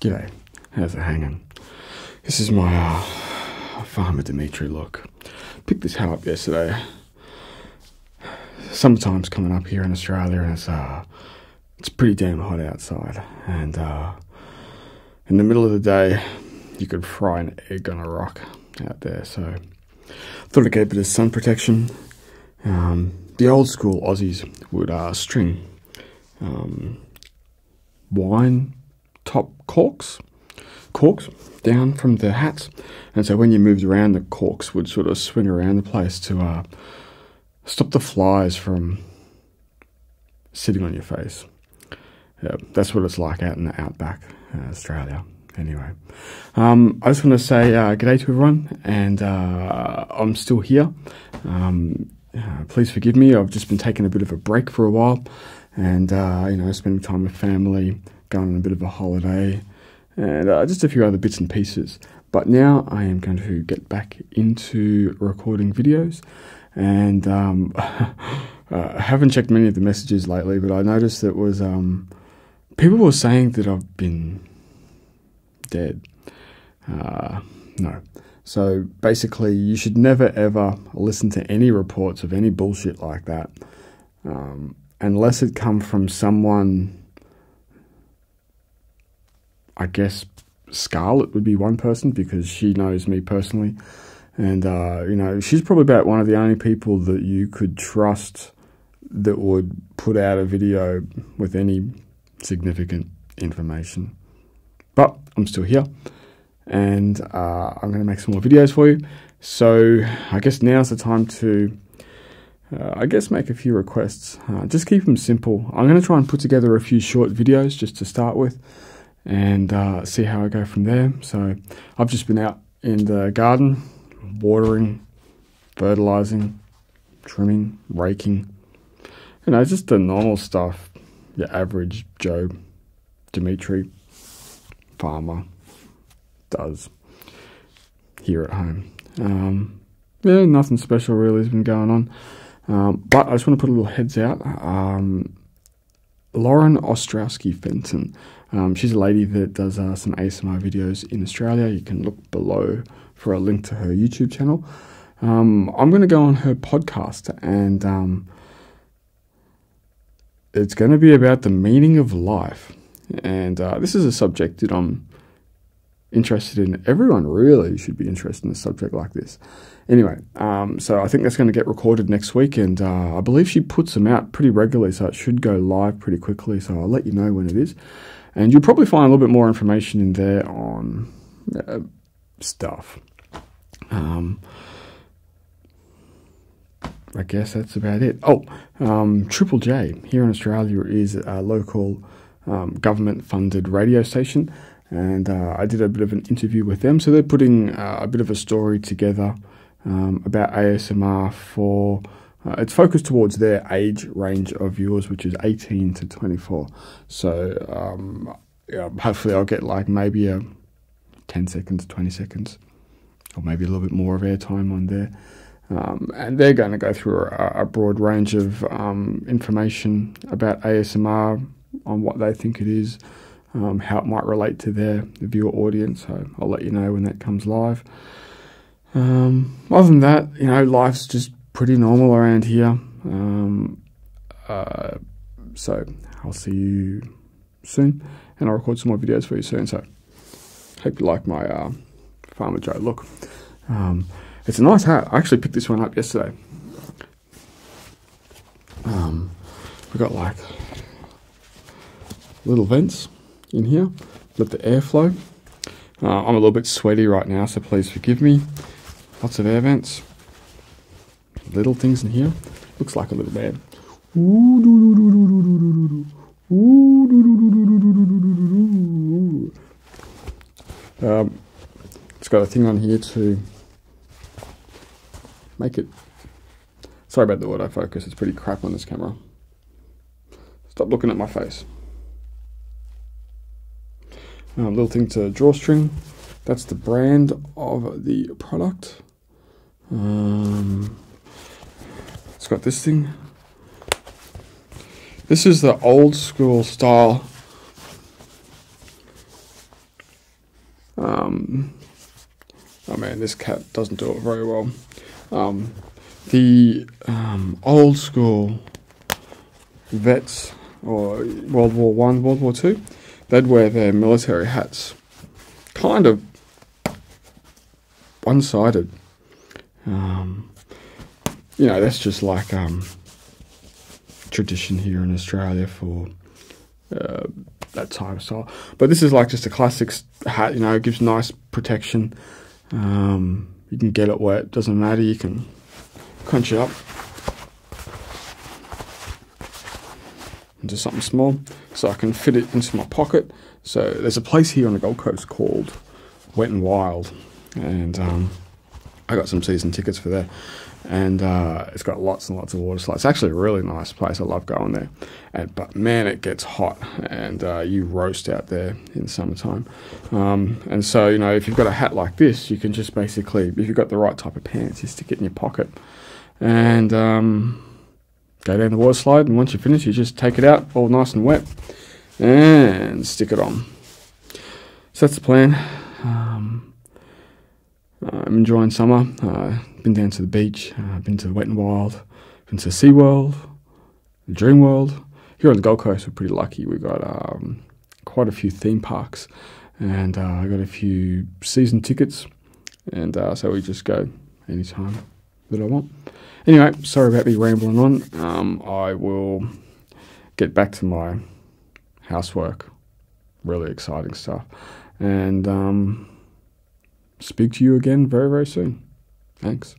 G'day, how's it hanging? This is my uh, Farmer Dmitri look. Picked this hat up yesterday. Summertime's coming up here in Australia and it's uh, it's pretty damn hot outside. And uh, in the middle of the day, you could fry an egg on a rock out there. So thought I'd get a bit of sun protection. Um, the old school Aussies would uh, string um, wine top corks, corks down from the hats, and so when you moved around, the corks would sort of swing around the place to uh, stop the flies from sitting on your face. Yeah, that's what it's like out in the outback, uh, Australia. Anyway, um, I just want to say uh, good day to everyone, and uh, I'm still here. Um, uh, please forgive me. I've just been taking a bit of a break for a while, and uh, you know, spending time with family, going on a bit of a holiday, and uh, just a few other bits and pieces. But now I am going to get back into recording videos, and um, I haven't checked many of the messages lately, but I noticed that was um, people were saying that I've been dead. Uh, no. So basically, you should never ever listen to any reports of any bullshit like that um, unless it come from someone. I guess Scarlett would be one person because she knows me personally. And, uh, you know, she's probably about one of the only people that you could trust that would put out a video with any significant information. But I'm still here and uh, I'm going to make some more videos for you. So I guess now's the time to, uh, I guess, make a few requests. Uh, just keep them simple. I'm going to try and put together a few short videos just to start with and uh, see how I go from there. So I've just been out in the garden, watering, fertilizing, trimming, raking. You know, just the normal stuff. Your average Joe, Dmitri, farmer does here at home. Um, yeah, nothing special really has been going on. Um, but I just want to put a little heads out. Um, Lauren Ostrowski Fenton. Um, she's a lady that does uh, some ASMR videos in Australia. You can look below for a link to her YouTube channel. Um, I'm going to go on her podcast and um, it's going to be about the meaning of life. And uh, this is a subject that I'm interested in. Everyone really should be interested in a subject like this. Anyway, um, so I think that's going to get recorded next week, and uh, I believe she puts them out pretty regularly, so it should go live pretty quickly. So I'll let you know when it is, and you'll probably find a little bit more information in there on uh, stuff. Um, I guess that's about it. Oh, um, Triple J here in Australia is a local um, government funded radio station and uh, I did a bit of an interview with them. So they're putting uh, a bit of a story together um, about ASMR for. Uh, it's focused towards their age range of viewers, which is 18 to 24. So um, yeah, hopefully, I'll get like maybe a 10 seconds, 20 seconds, or maybe a little bit more of airtime on there. Um, and they're going to go through a, a broad range of um, information about ASMR on what they think it is, um, how it might relate to their viewer audience. So I'll let you know when that comes live. Um, other than that, you know, life's just pretty normal around here. Um, uh, so I'll see you soon, and I'll record some more videos for you soon. So hope you like my uh, Farmer Joe look. Um, it's a nice hat. I actually picked this one up yesterday. Um, we got like little vents in here, let the air flow. Uh, I'm a little bit sweaty right now, so please forgive me. Lots of air vents. Little things in here. Looks like a little man. Um, it's got a thing on here to make it. Sorry about the autofocus, it's pretty crap on this camera. Stop looking at my face. Um, little thing to drawstring. That's the brand of the product. Um, got this thing. This is the old school style Um, oh man, this cat doesn't do it very well. Um, the um, old school vets, or World War One, World War Two, they'd wear their military hats kind of one-sided. Um, you know, that's just like um, tradition here in Australia for uh, that type of style. But this is like just a classic hat. You know, it gives nice protection. Um, you can get it wet, doesn't matter. You can crunch it up into something small, so I can fit it into my pocket. So there's a place here on the Gold Coast called Wet and Wild, and um, I got some season tickets for there and uh, it's got lots and lots of water slides. It's actually a really nice place. I love going there. And, but man, it gets hot, and uh, you roast out there in the summertime. Um, and so, you know, if you've got a hat like this, you can just basically, if you've got the right type of pants, you stick it in your pocket and um, go down the water slide. And once you finish, you just take it out, all nice and wet, and stick it on. So that's the plan. Um, I'm enjoying summer. Uh, been down to the beach. Uh, been to the Wet and Wild. Been to SeaWorld, Dream World. Here on the Gold Coast, we're pretty lucky. We've got um, quite a few theme parks, and uh, I got a few season tickets, and uh, so we just go anytime that I want. Anyway, sorry about me rambling on. Um, I will get back to my housework. Really exciting stuff, and. Um, speak to you again very, very soon. Thanks.